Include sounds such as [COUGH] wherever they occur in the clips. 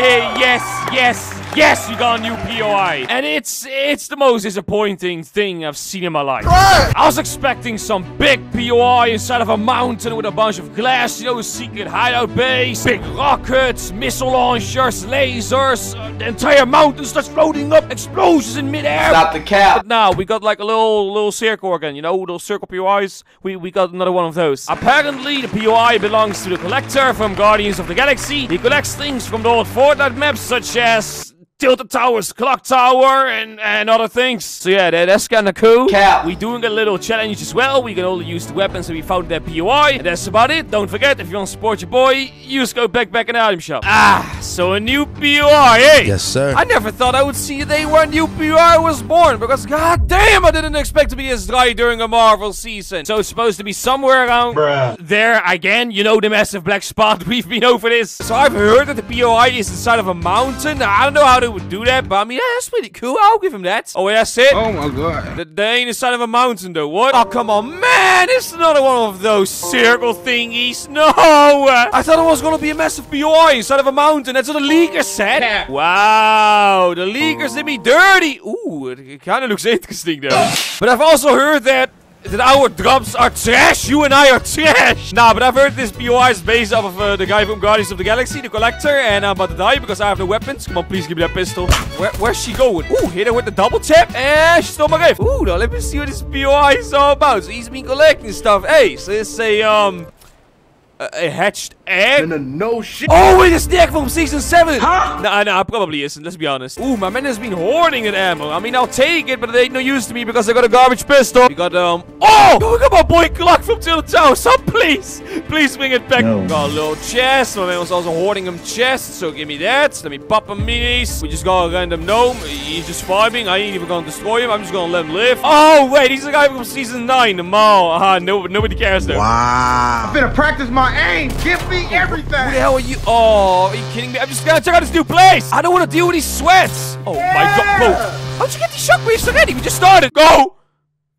yes, yes, yes, you got a new POI. And it's it's the most disappointing thing I've seen in my life. I was expecting some big POI inside of a mountain with a bunch of glass, you know, secret hideout base, big rockets, missile launchers, lasers, uh, the entire mountain starts floating up, explosions in midair. Stop the cap. But now we got like a little little circle again, you know, those circle POIs. We we got another one of those. Apparently, the POI belongs to the collector from Guardians of the Galaxy. He collects things from the old Fortnite maps, such as Tilted Towers, Clock Tower, and, and other things. So yeah, that, that's kinda cool. Cap. We doing a little challenge as well. We can only use the weapons that we found in that POI. And that's about it. Don't forget, if you want to support your boy, use code Bakbak and Item Shop. Ah, so a new POI, eh? Yes, sir. I never thought I would see a day where a new POI was born, because god damn, I didn't expect to be as dry during a Marvel season. So it's supposed to be somewhere around there again, you know the massive black spot, [LAUGHS] we've been over this. So I've heard that the POI is inside of a mountain. I don't know how they would do that, but I mean, that's pretty cool. I'll give him that. Oh, that's it? Oh my god. Th- They ain't inside of a mountain though, what? Oh, come on, man! It's another one of those circle thingies. No! I thought it was gonna be a massive POI inside of a mountain. That's what the leaker said. Wow, the leakers did me dirty. Ooh, it, it kinda looks interesting though. But I've also heard that that our drops are trash. You and I are trash. [LAUGHS] Nah, but I've heard this POI is based off of uh, the guy from Guardians of the Galaxy, the collector, and I'm about to die because I have no weapons. Come on, please give me that pistol. Where, where's she going? Ooh, hit her with the double tap, and she stole my gift. Ooh, now let me see what this POI is all about. So he's been collecting stuff. Hey, so it's a, um, a, a hatched egg? No, no shit. Oh, wait, it's the egg from season 7! Huh? Nah, nah, probably isn't, let's be honest. Ooh, my man has been hoarding an ammo. I mean, I'll take it, but it ain't no use to me because I got a garbage pistol. We got, um... Oh! We got my boy Clark from Tilted Tower, so please! Please bring it back. No. Got a little chest. My man was also hoarding him chests, so give me that. Let me pop him minis. We just got a random gnome. He's just vibing. I ain't even gonna destroy him. I'm just gonna let him live. Oh, wait, he's the guy from season 9, the mall. Ah, no, nobody cares though. Wow. I'm finna practice my aim. Give me everything. Who the hell are you? Oh, are you kidding me? I'm just gonna check out this new place. I don't want to deal with these sweats. Oh my god, bro. How'd you get these shockwaves already? We just started. Go!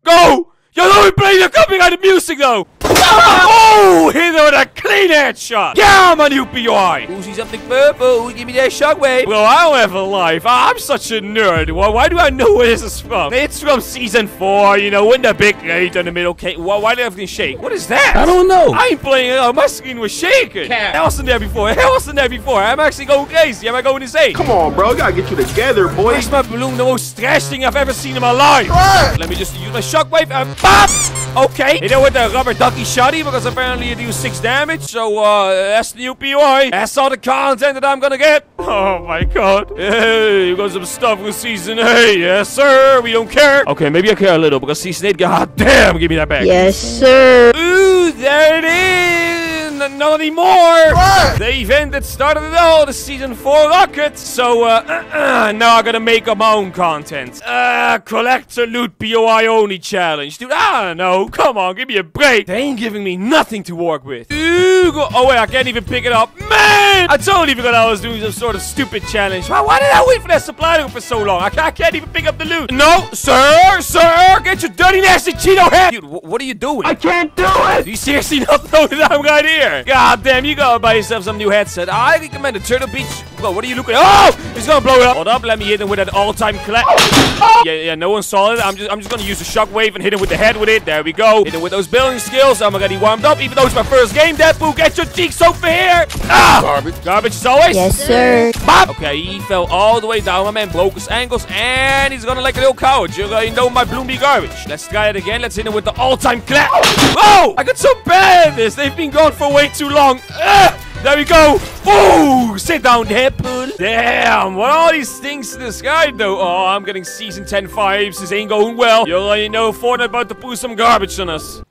Go! Yo, don't be playing the coming out of music though! [LAUGHS] Oh! Hit her with a clean headshot! Yeah, my new POI! Who's he something purple? Give me that shockwave! Well, I don't have a life. I'm such a nerd. Why, why do I know where this is from? It's from season 4, you know, when the big gate in the middle came. Why, why did everything shake? What is that? I don't know. I ain't playing it. Oh, my screen was shaking. That wasn't there before. That wasn't there before. I'm actually going crazy. Am I going insane? Come on, bro. Gotta get you together, boy. Where's my balloon? The most trash thing I've ever seen in my life. Let me just use my shockwave and pop. Okay. Hit it with the rubber ducky shotty because apparently it deals six damage. So uh, that's the new POI. That's all the content that I'm gonna get. [LAUGHS] Oh my god. Hey, you got some stuff with season 8. Yes, sir. We don't care. Okay, maybe I care a little because season 8. God damn, give me that back. Yes, sir. Ooh, there it is! Not anymore! The event that started it all, the season 4 rocket! So, uh, uh, [CLEARS THROAT] now I gotta make up my own content. Uh, collector loot POI only challenge. Dude, I don't know. Come on, give me a break. They ain't giving me nothing to work with. Ooh, oh wait, I can't even pick it up. Man! I totally forgot I was doing some sort of stupid challenge. Why, why did I wait for that supply room for so long? I, I can't even pick up the loot. No, sir, sir, get your dirty nasty Cheeto head! Dude, wh- what are you doing? I can't do it! Do you seriously [LAUGHS] not know that I'm right here? God damn, you gotta buy yourself some new headset. I recommend the Turtle Beach. Bro, what are you looking at? Oh! He's gonna blow it up. Hold up, let me hit him with that all-time clap. Yeah, yeah, no one saw it. I'm just, I'm just gonna use the shockwave and hit him with the head with it. There we go. Hit him with those building skills. I'm already warmed up, even though it's my first game. Deadpool, get your cheeks over here! Ah! Garbage. Garbage as always. Yes, sir. Bop! Okay, he fell all the way down. My man broke his ankles, and he's gonna like a little coward. You you know my bloomy garbage. Let's try it again. Let's hit him with the all-time clap. Oh! I got so bad at this. They've been gone for way too long. Ah! There we go. Ooh, sit down there, Pool. Damn, what are all these things in the sky, though? Oh, I'm getting season 10 vibes. This ain't going well. You already know Fortnite about to pull some garbage on us.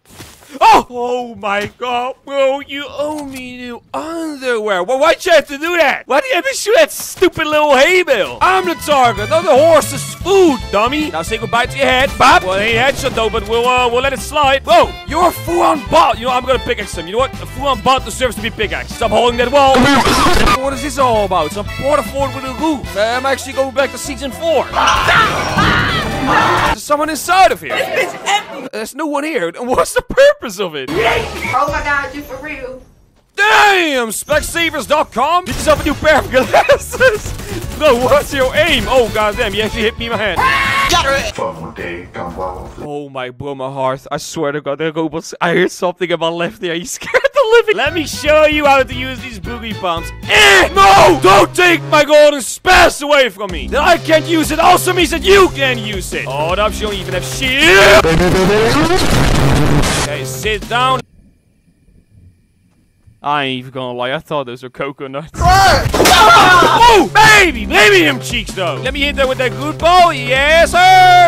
Oh! Oh my god, bro, you owe me new underwear. Well, why'd you have to do that? Why do you have to shoot that stupid little hay bale? I'm the target, not the horse's food, dummy. Now say goodbye to your head. Bop. Well, it ain't headshot though, but we'll, uh, we'll let it slide. Whoa, you're a fool on bot. You know, I'm gonna pickaxe him. You know what? A fool on bot deserves to be pickaxed. Stop holding that wall. [LAUGHS] what is this all about? Some porta fort with a roof. Uh, I'm actually going back to season four. [LAUGHS] There's someone inside of here. There's no one here. What's the purpose of it? Oh my god, you for real? Damn! Specsavers.com? Get yourself a new pair of glasses? [LAUGHS] Bro, what's your aim? Oh, goddamn, you actually hit me in my hand. Oh my, bro, my heart. I swear to God, there goes. I heard something about left there. You scared the living. Let me show you how to use these boogie pumps. Eh! No! Don't take my golden spaz away from me. That I can't use it also means that you can use it. Oh, that you don't even have shit. Okay, sit down. I ain't even gonna lie, I thought those were coconuts. Oh, baby! Baby him cheeks, though. Let me hit that with that good ball. Yes, sir!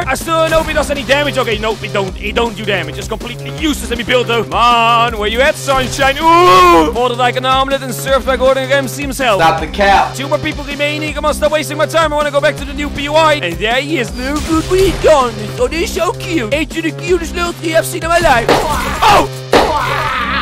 I still don't know if he does any damage. Okay, nope, he don't. He don't do damage. It's completely useless. Let me build, though. Come on, where you at, sunshine? Ooh! Folded like an omelet and served by Gordon Ramsay himself. Stop the cap. Two more people remaining. Come on, stop wasting my time. I want to go back to the new POI. And there he is. Little good weed gone. Oh, this is so cute. Ain't you the cutest little tree I've seen in my life? Oh!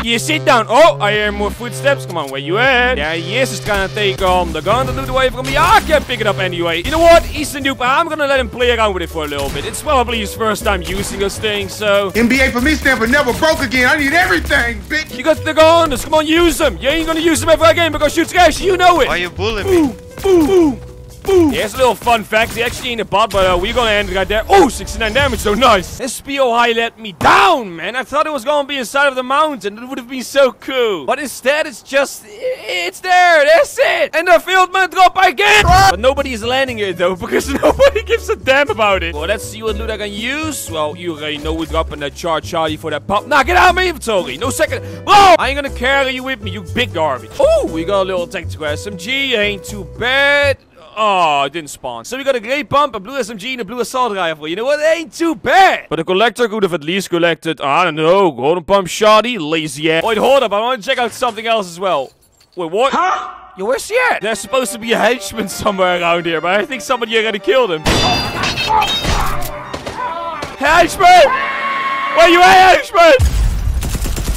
You sit down. Oh, I hear more footsteps. Come on, where you at? Yeah, he is just gonna take um the gun to loot away from me. I can't pick it up anyway. You know what? He's the noob. I'm gonna let him play around with it for a little bit. It's probably his first time using this thing, so... NBA for me stand for never broke again. I need everything, bitch. You got the guns. Come on, use them. You ain't gonna use them ever again because shoot trash. You know it. Why you bullying me? Boom, boom, boom. Here's a little fun fact. He actually ain't a bot, but uh, we're gonna end it right there. Oh, 69 damage, so nice. This POI let me down, man. I thought it was gonna be inside of the mountain. It would have been so cool. But instead, it's just... It's there. That's it. And the field man drop again. But nobody is landing it, though, [LAUGHS] because nobody gives a damn about it. Well, let's see what loot I can use. Well, you already know we're dropping that charge Charlie for that pop. Nah, get out of my inventory. No second. Bro, I ain't gonna carry you with me, you big garbage. Oh, we got a little tactical SMG. Ain't too bad. Oh, it didn't spawn. So we got a great pump, a blue SMG, and a blue assault rifle. You know what? It ain't too bad. But the collector could have at least collected, I don't know, golden pump shoddy, lazy ass. Wait, hold up. I want to check out something else as well. Wait, what? Huh? Yo, where's she at? There's supposed to be a henchman somewhere around here, but I think somebody already killed him. henchman! Where you at, henchman?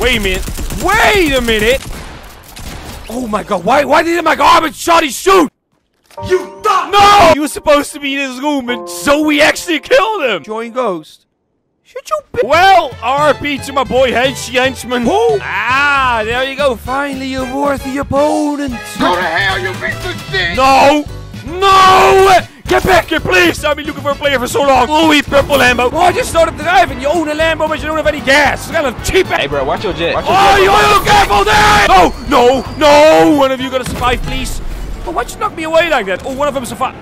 Wait a minute. Wait a minute. Oh my god, why, why did my garbage shoddy shoot? You thought No! He was supposed to be in his room, and so we actually killed him! Join Ghost. Should you be- Well, RP to my boy Henchy Henchman. Who? Ah, there you go. Finally, a worthy opponent. Go to hell, you piece of shit. No! No! Get back here, please! I've been looking for a player for so long. Louis Purple Lambo. Oh, I just started driving. You own a Lambo, but you don't have any gas. It's kind of cheap. Hey, bro, watch your jet. Watch your Oh, jet. you are careful there! No, no, no! One of you gotta survive, please. Oh, why'd you knock me away like that? Oh, one of them's a survived.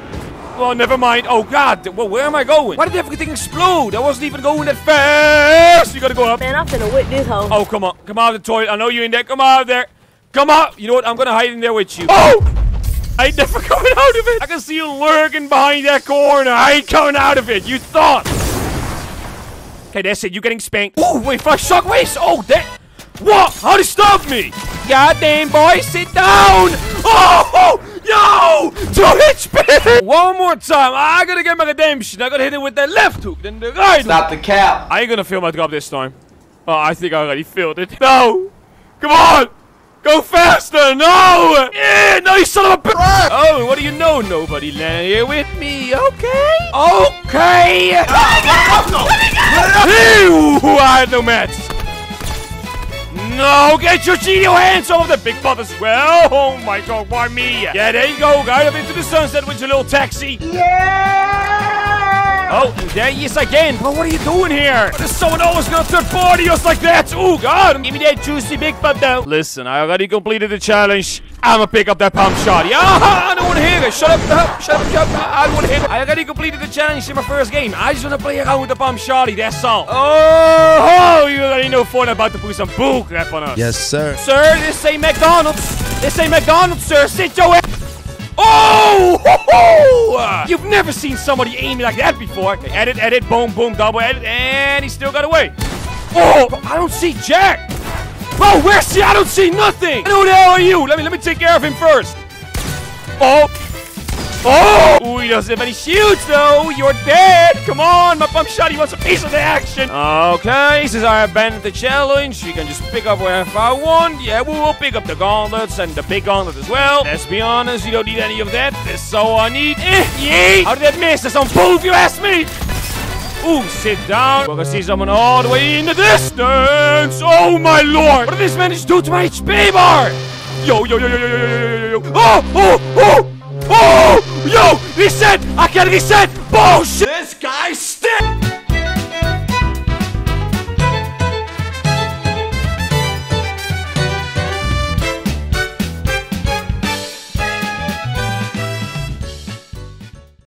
Well, never mind. Oh, God. Well, where am I going? Why did everything explode? I wasn't even going that fast. You gotta go up. Man, I'm finna whip this hoe. Oh, come on. Come out of the toilet. I know you're in there. Come out of there. Come out. You know what? I'm gonna hide in there with you. Oh! I ain't never [LAUGHS] coming out of it. I can see you lurking behind that corner. I ain't coming out of it. You thought. Okay, that's it. You're getting spanked. Oh, wait, fuck, shockwaves. Oh, that. What? How did he stop me? Goddamn, boy, sit down. Oh, yo, two HP. One more time. I gotta get my redemption. I gotta hit it with that left hook, then the right. Stop the cap. I ain't gonna fill my drop this time. Oh, I think I already filled it. No! Come on! Go faster! No! Yeah, no, you son of a bitch! Oh, what do you know? Nobody landed here with me. Okay. Okay. Ew, I had no mats. No, get your Geo hands off the big butt as well. Oh my god, why me? Yeah, there you go. Guide up into the sunset with your little taxi. Yeah! Oh, and there he is again. Bro, what are you doing here? There's someone always gonna third party us like that. Oh, God. Give me that juicy big butt now. Listen, I already completed the challenge. I'ma pick up that pump shot. Yeah, [LAUGHS] I don't wanna hear it. Shut up, shut up, shut up. I don't wanna hit. it. I already completed the challenge in my first game. I just wanna play around with the bomb shotty, that's all. Oh, you already know Fortnite about to put some bull crap on us. Yes, sir. Sir, this ain't McDonald's. This ain't McDonald's, sir. Sit your ass. Oh! Ho, ho! You've never seen somebody aim like that before. Okay, edit, edit, boom, boom, double edit, and he still got away. Oh! I don't see Jack. Bro, where's he? I don't see nothing. Who the hell are you? Let me let me take care of him first. Oh! Oh! Ooh, he doesn't have any shields though. You're dead. Come on, my pump shot. He wants a piece of the action. Okay, since I abandoned the challenge, you can just pick up wherever I want. Yeah, we will pick up the gauntlets and the big gauntlet as well. Let's be honest, you don't need any of that. This is all I need. Eh, yay! How did that miss? That's on if you ask me. Ooh, sit down. We're gonna see someone all the way in the distance. Oh my lord. What did this manage to do to my HP bar? Yo, yo, yo, yo, yo, yo, yo, yo, yo, yo. Oh, oh, oh, oh, yo, reset. I can't reset. Bullshit. This